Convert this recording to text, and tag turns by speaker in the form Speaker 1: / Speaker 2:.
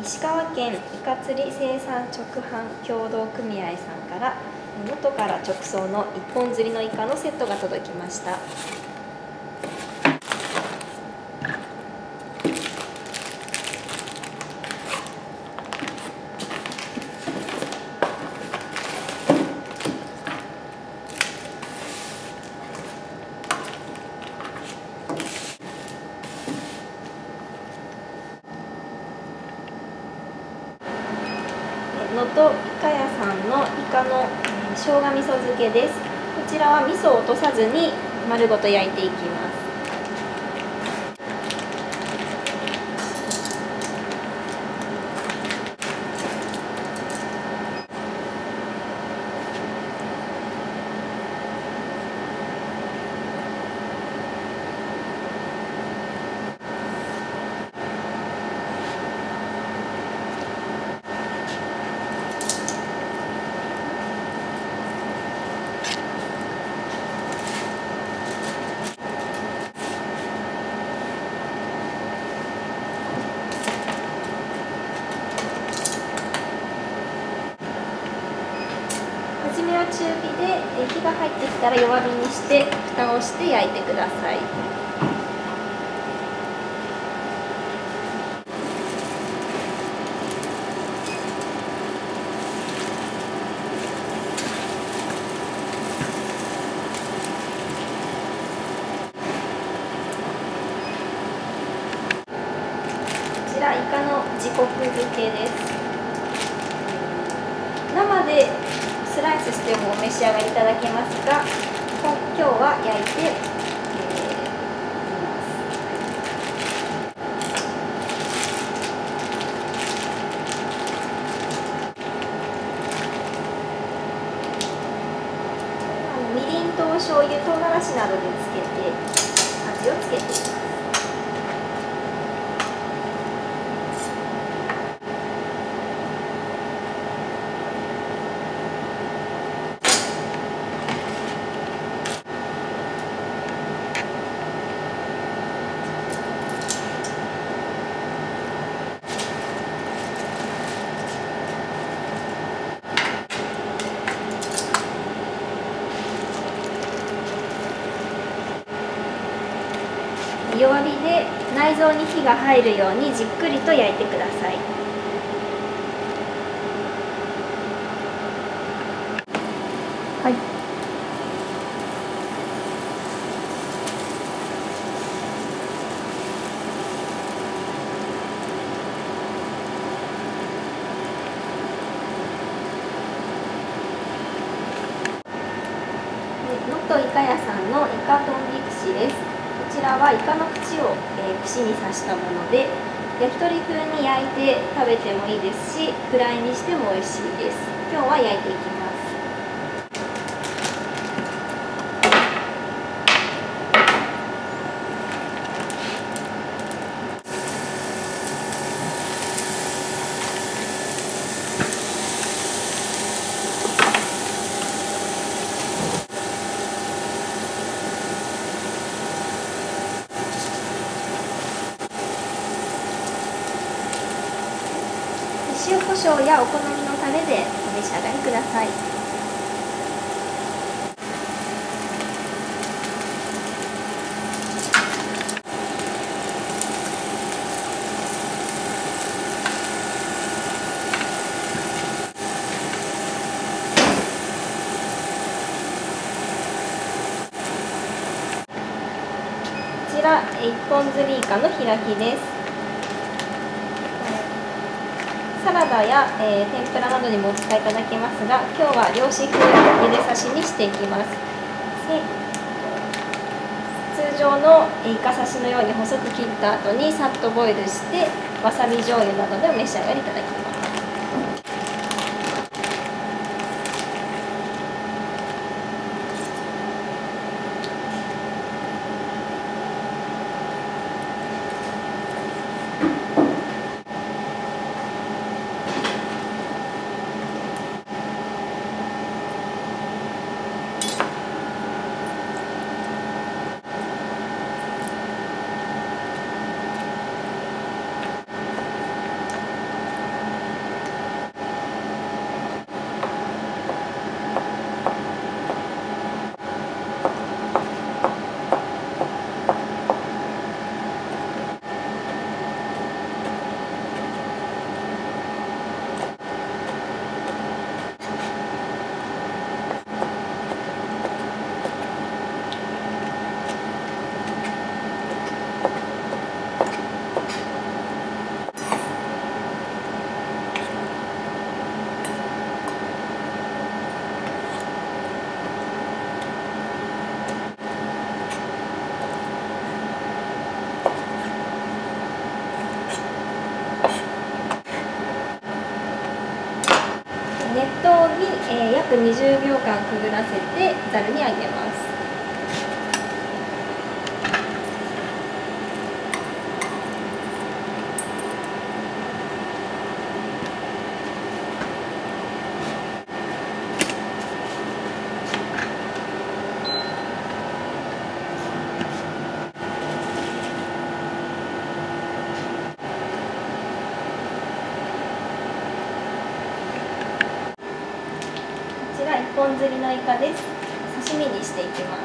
Speaker 1: 石川県イカ釣り生産直販協同組合さんから能登から直送の一本釣りのイカのセットが届きました。能登イカ屋さんのイカのえー生姜味噌漬けです。こちらは味噌を落とさずに丸ごと焼いていきます。中火でえ火が入ってきたら弱火にして蓋をして焼いてください。こちらイカの自国漬けです。生でライスしてもお召し上がりいただけますが今日は焼いて、えーみりんとお醤油唐辛子などでつけて味をつけています弱火で内臓に火が入るようにじっくりと焼いてください。
Speaker 2: はい。
Speaker 1: 能登イカ屋さんのイカトンビ串です。こちらはイカの口を、えー串に刺したもので焼き鳥風に焼いて食べてもいいですしフライにしても美味しいです。今日は焼いていきます。塩コショウやお好みのタレでお召し上がりください。こちらえー一本釣りイカの開きです。サラダや、えー天ぷらなどにもお使いいただけますが今日は漁師風茹で刺しにしていきます。で通常のえイカ刺しのように細く切った後にさっとボイルしてわさび醤油などでお召し上がりいただきます。約20秒間くぐらせてざるにあげますこちら一本釣りのイカです。刺身にしていきます。